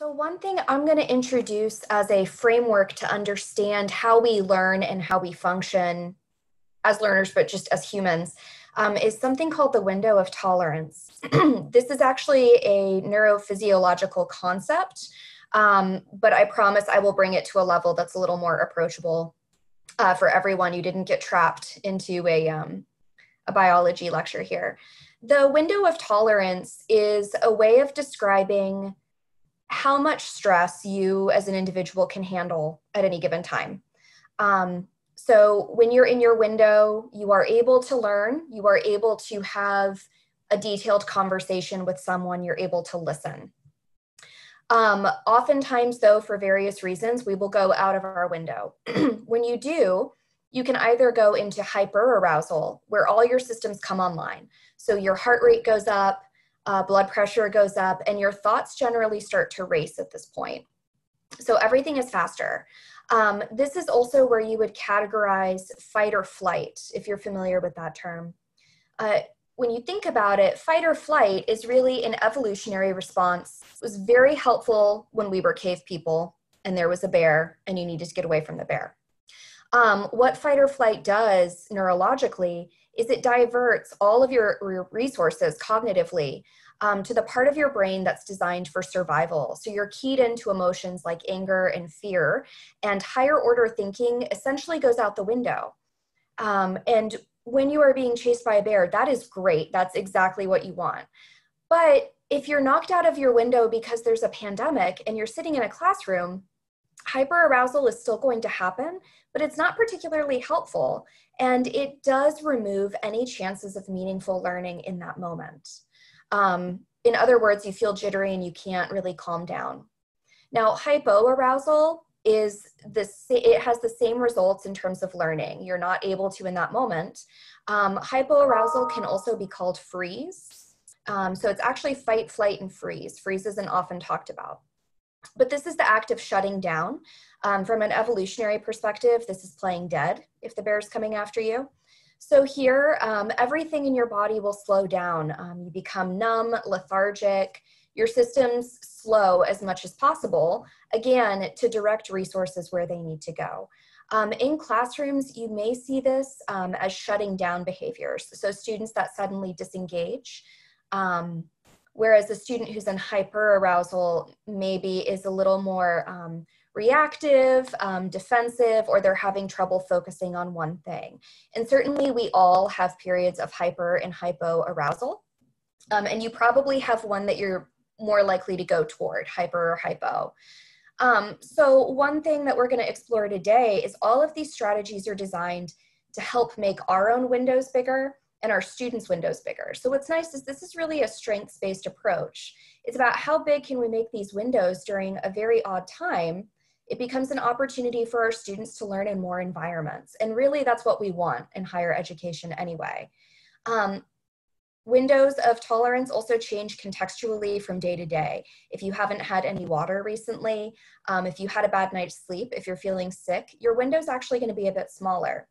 So one thing I'm going to introduce as a framework to understand how we learn and how we function as learners, but just as humans, um, is something called the window of tolerance. this is actually a neurophysiological concept, um, but I promise I will bring it to a level that's a little more approachable uh, for everyone. You didn't get trapped into a, um, a biology lecture here. The window of tolerance is a way of describing how much stress you as an individual can handle at any given time. Um, so when you're in your window, you are able to learn, you are able to have a detailed conversation with someone, you're able to listen. Um, oftentimes, though, for various reasons, we will go out of our window. when you do, you can either go into hyper arousal, where all your systems come online. So your heart rate goes up, uh, blood pressure goes up, and your thoughts generally start to race at this point. So everything is faster. Um, this is also where you would categorize fight or flight, if you're familiar with that term. Uh, when you think about it, fight or flight is really an evolutionary response. It was very helpful when we were cave people and there was a bear and you needed to get away from the bear. Um, what fight or flight does neurologically is it diverts all of your, resources cognitively um, to the part of your brain that's designed for survival. So you're keyed into emotions like anger and fear, and higher order thinking essentially goes out the window. Um, and when you are being chased by a bear, that is great. That's exactly what you want. But if you're knocked out of your window because there's a pandemic and you're sitting in a classroom, hyperarousal is still going to happen, but it's not particularly helpful. And it does remove any chances of meaningful learning in that moment. Um, in other words, you feel jittery and you can't really calm down. Now, hypoarousal is this, it has the same results in terms of learning. You're not able to in that moment. Um, hypoarousal can also be called freeze. Um, so it's actually fight, flight, and freeze. Freeze isn't often talked about. But this is the act of shutting down. Um, from an evolutionary perspective, this is playing dead if the bear is coming after you. So here, um, everything in your body will slow down. Um, you become numb, lethargic, your systems slow as much as possible, again, to direct resources where they need to go. Um, in classrooms, you may see this um, as shutting down behaviors. So students that suddenly disengage, um, whereas a student who's in hyper arousal maybe is a little more um, reactive, um, defensive, or they're having trouble focusing on one thing. And certainly we all have periods of hyper and hypo arousal. Um, and you probably have one that you're more likely to go toward, hyper or hypo. Um, so one thing that we're gonna explore today is all of these strategies are designed to help make our own windows bigger and our students' windows bigger. So what's nice is this is really a strengths-based approach. It's about how big can we make these windows during a very odd time it becomes an opportunity for our students to learn in more environments. And really that's what we want in higher education anyway. Um, windows of tolerance also change contextually from day to day. If you haven't had any water recently, um, if you had a bad night's sleep, if you're feeling sick, your window's actually gonna be a bit smaller.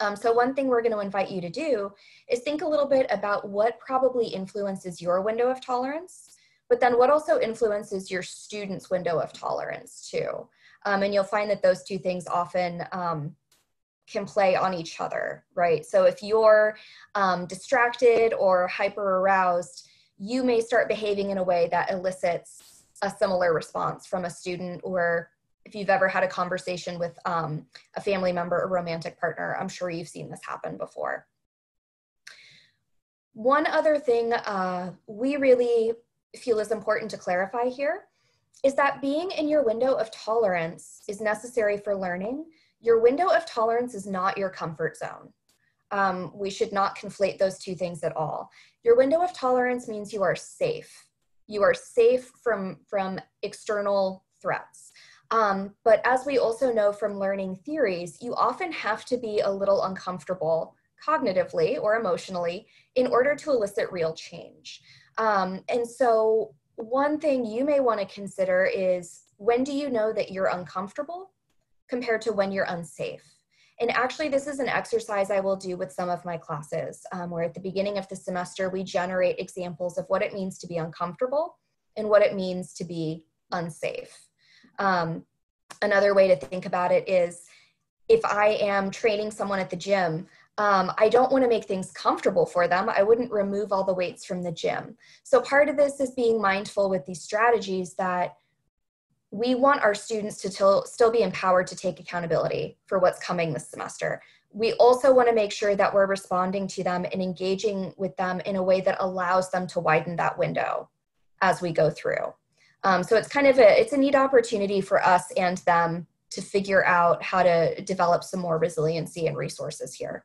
Um, so one thing we're going to invite you to do is think a little bit about what probably influences your window of tolerance, but then what also influences your student's window of tolerance too. Um, and you'll find that those two things often um, can play on each other, right? So if you're um, distracted or hyper aroused, you may start behaving in a way that elicits a similar response from a student or if you've ever had a conversation with um, a family member or romantic partner, I'm sure you've seen this happen before. One other thing uh, we really feel is important to clarify here is that being in your window of tolerance is necessary for learning. Your window of tolerance is not your comfort zone. Um, we should not conflate those two things at all. Your window of tolerance means you are safe. You are safe from, from external threats. Um, but as we also know from learning theories, you often have to be a little uncomfortable cognitively or emotionally in order to elicit real change. Um, and so one thing you may want to consider is when do you know that you're uncomfortable compared to when you're unsafe? And actually, this is an exercise I will do with some of my classes, um, where at the beginning of the semester, we generate examples of what it means to be uncomfortable and what it means to be unsafe. Um, another way to think about it is if I am training someone at the gym, um, I don't want to make things comfortable for them. I wouldn't remove all the weights from the gym. So, part of this is being mindful with these strategies that we want our students to till, still be empowered to take accountability for what's coming this semester. We also want to make sure that we're responding to them and engaging with them in a way that allows them to widen that window as we go through. Um, so it's kind of a it's a neat opportunity for us and them to figure out how to develop some more resiliency and resources here.